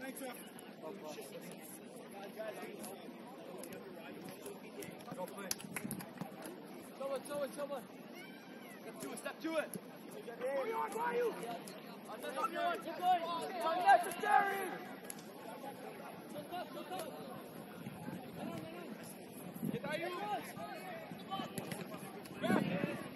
Thanks, sir. Someone, someone, someone. Step to it, step to it. Unnecessary, keep going. Unnecessary. Get out you. Back.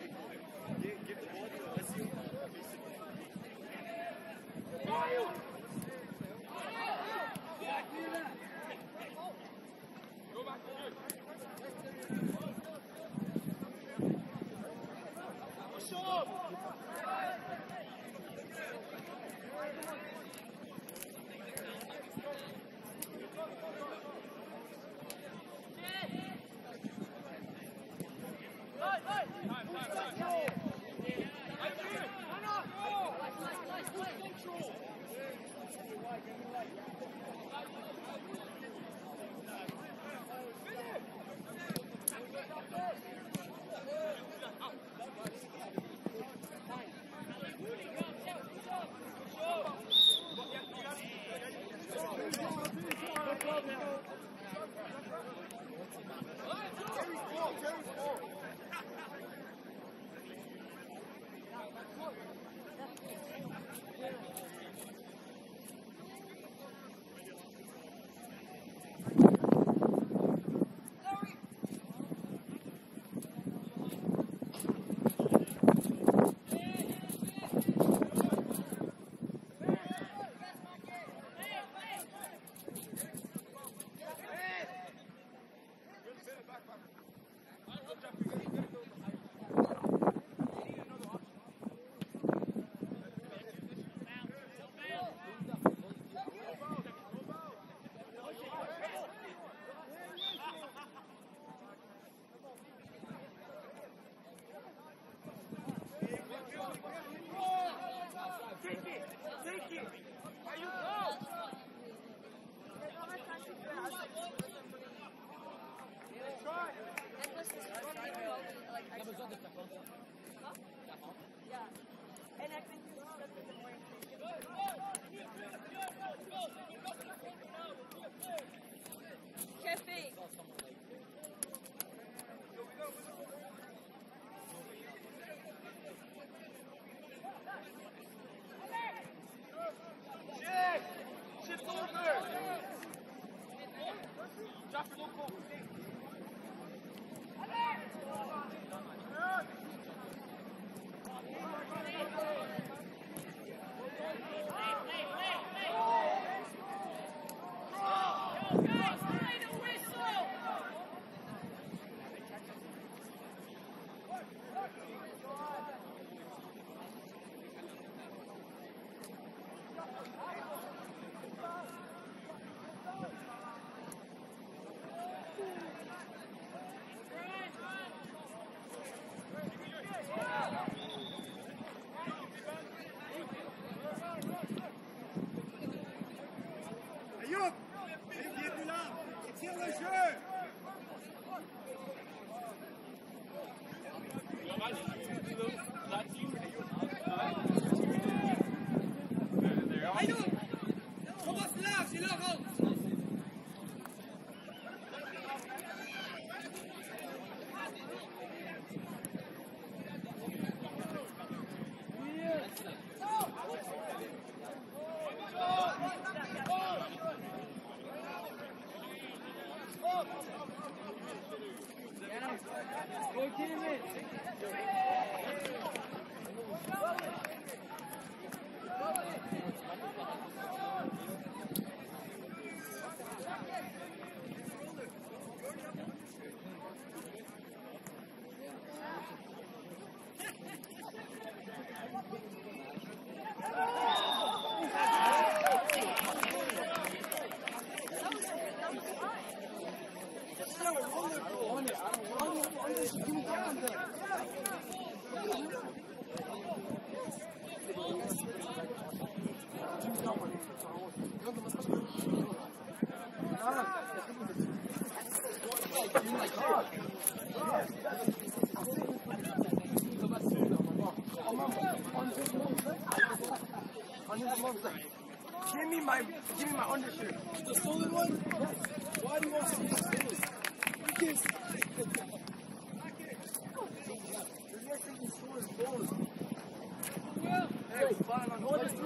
Eli, bottom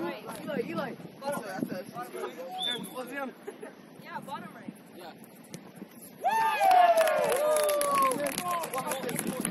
right. What's him? Yeah, bottom right. Yeah. Woo! Woo! Woo!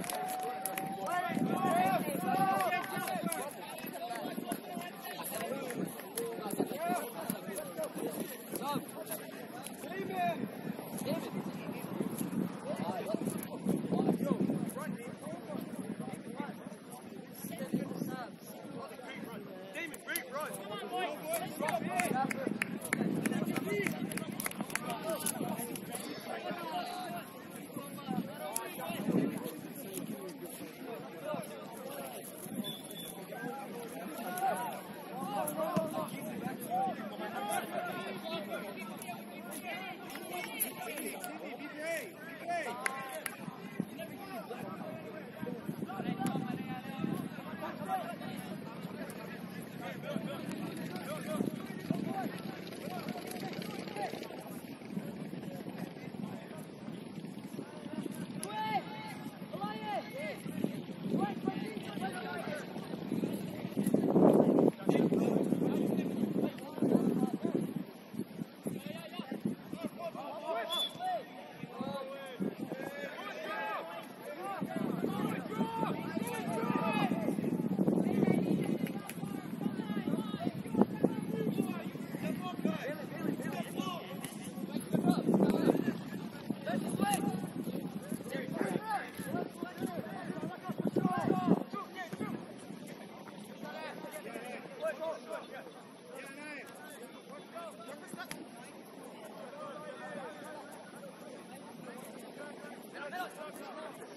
ハハハハ!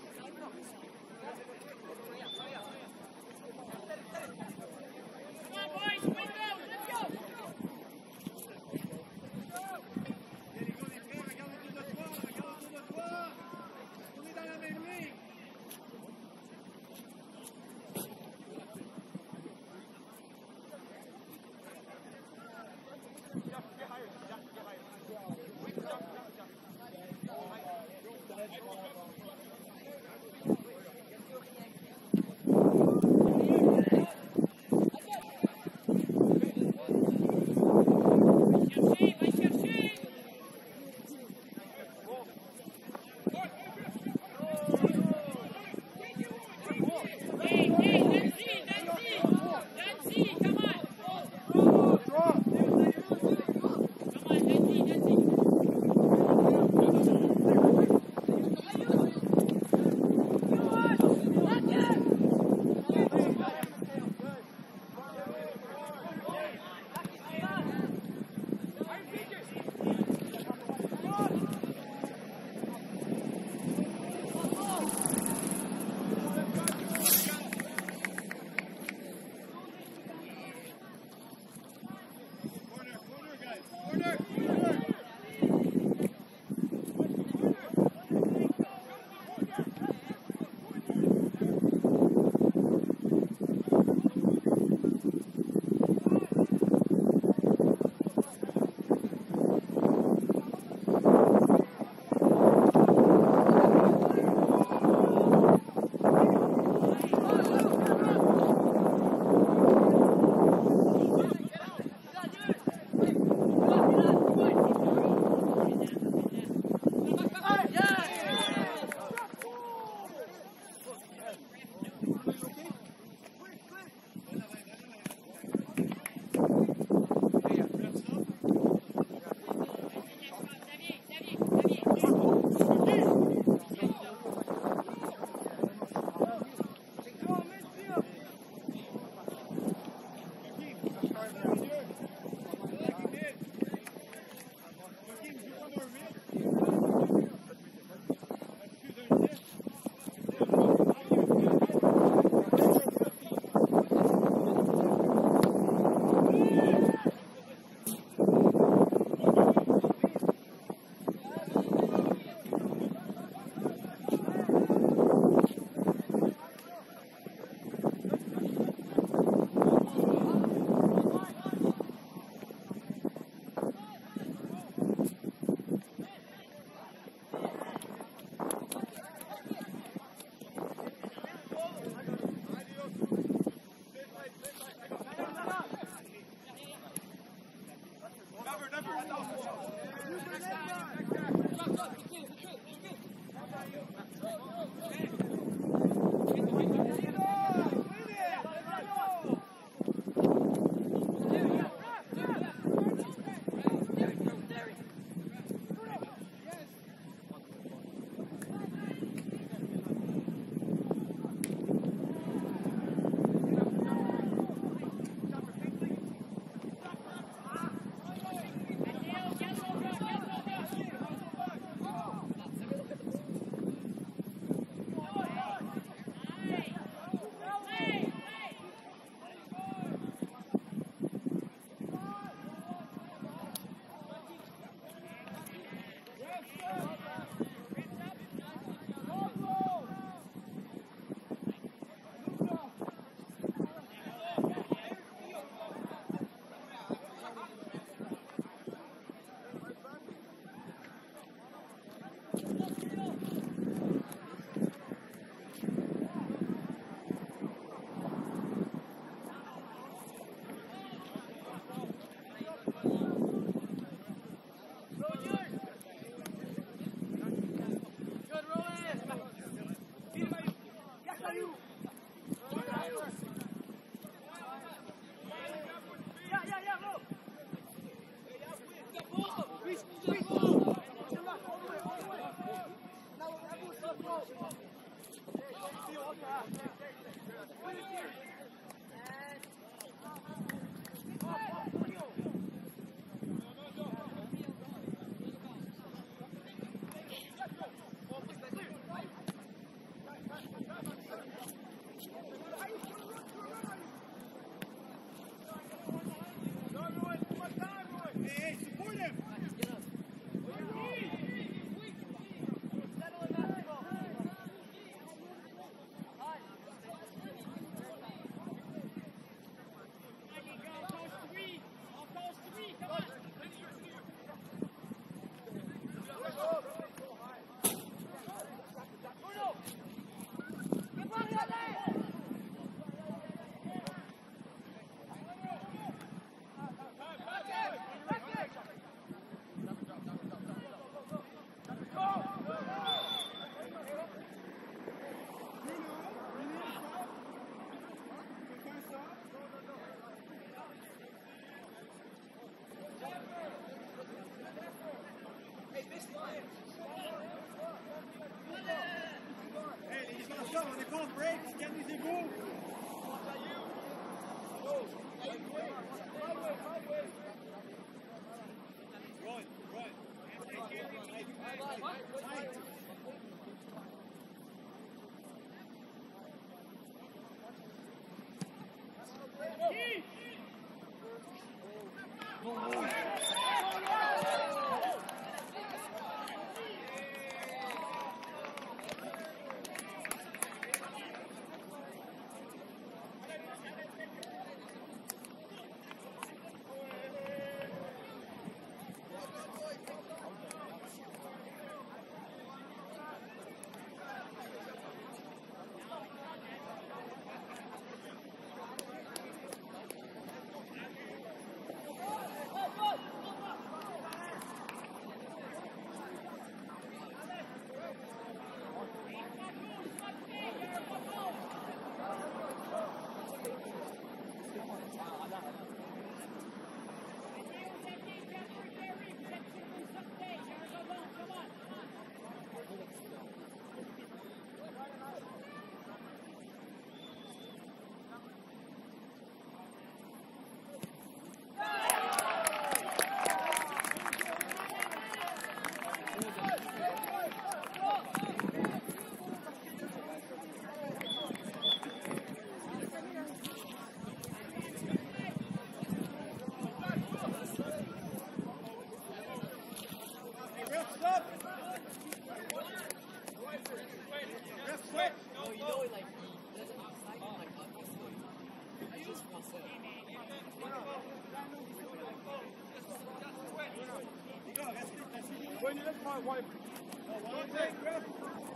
When you look my wife. Don't break, ref.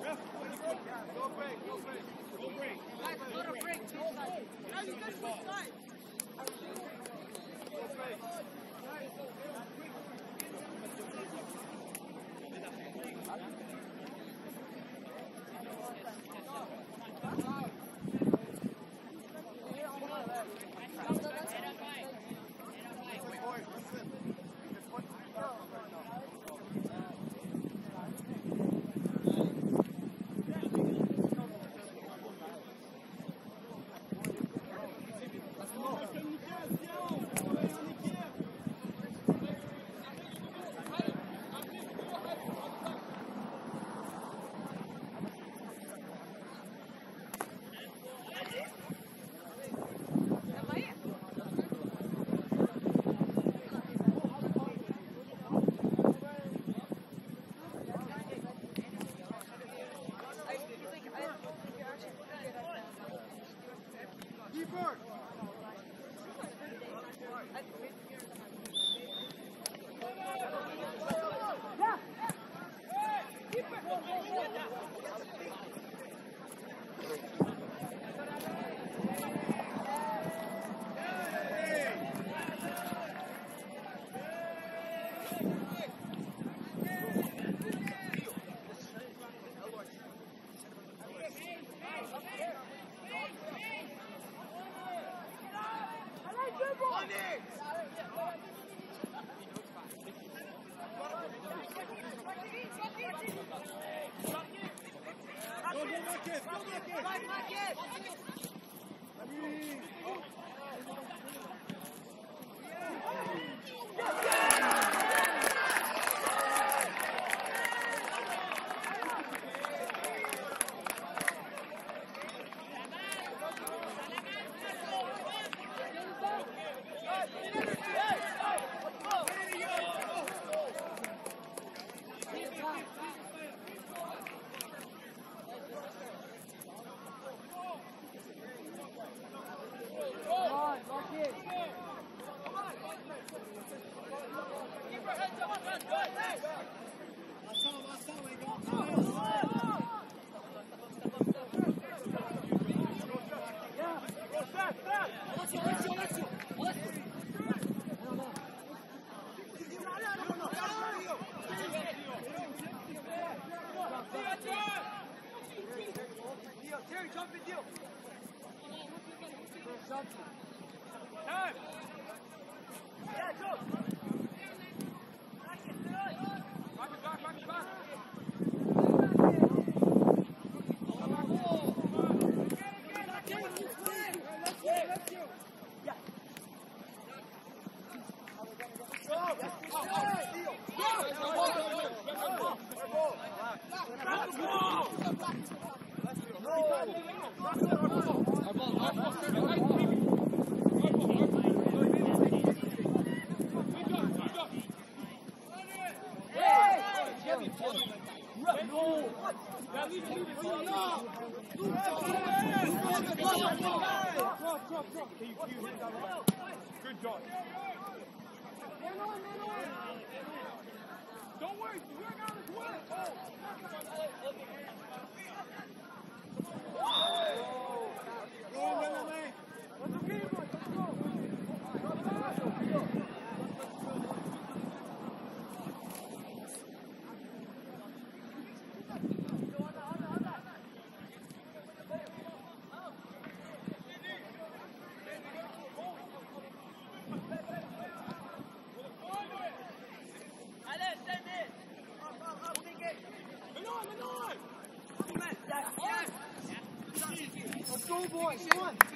Ref, when you go. No break, no break. Go break. Guys, not a break. Change side. Guys, you guys switch sides. No Good boys. Come on.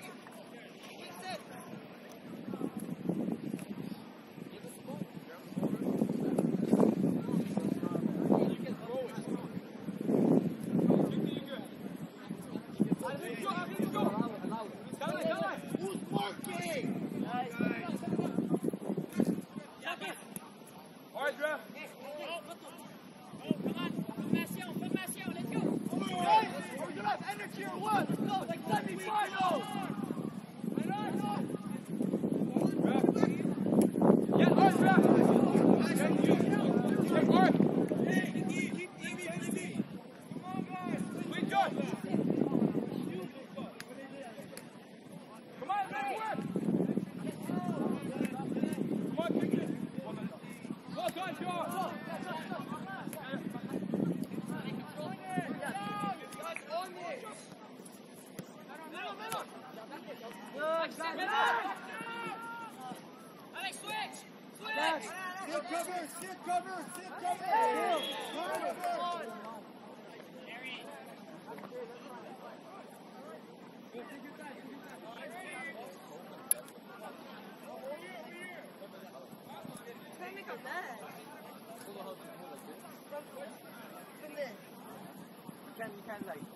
times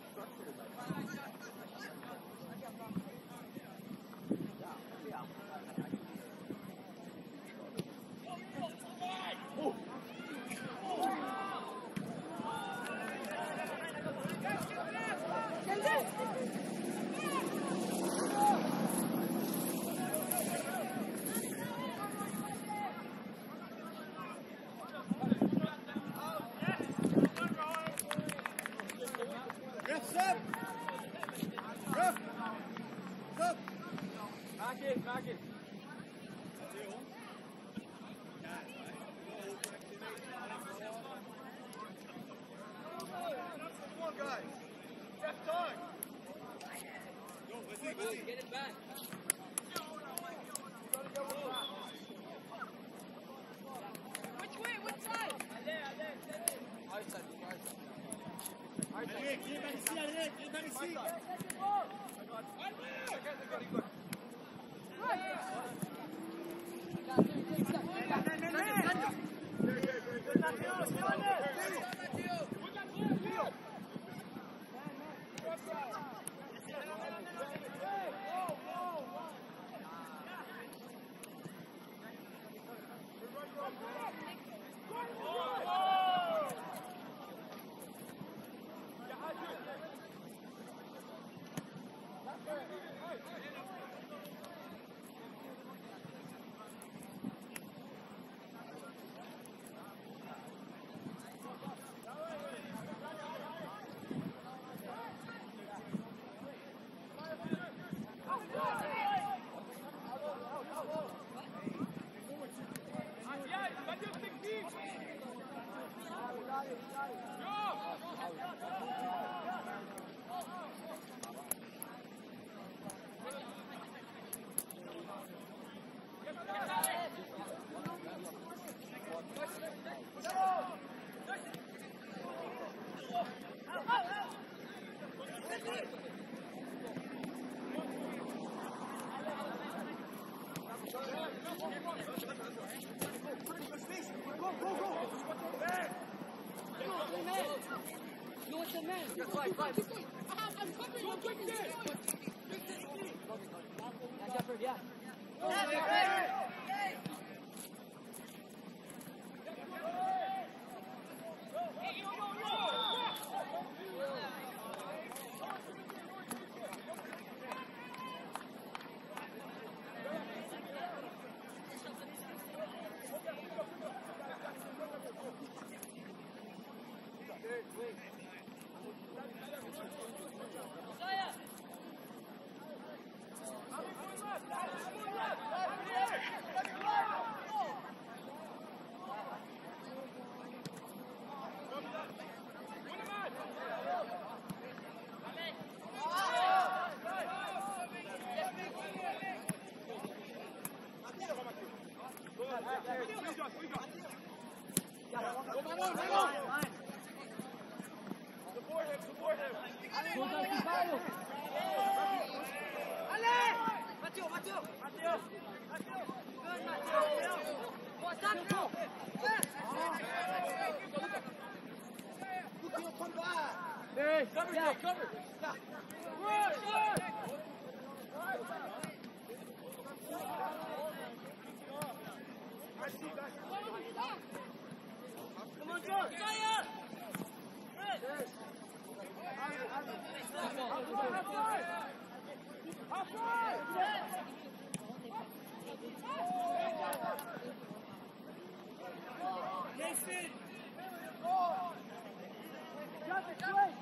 see. Vai, vai, vai. yeah. Jason. Jump it, Jake.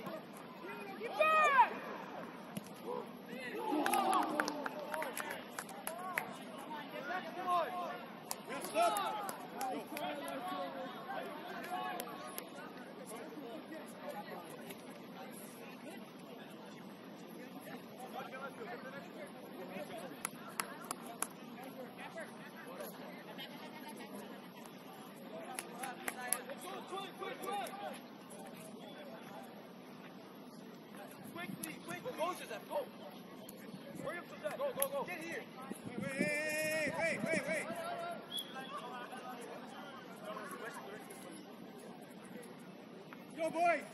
Go, Joseph, go. Hurry up, Joseph. Go, go, go. Get here. Wait, wait, wait, wait, wait. Go, boys.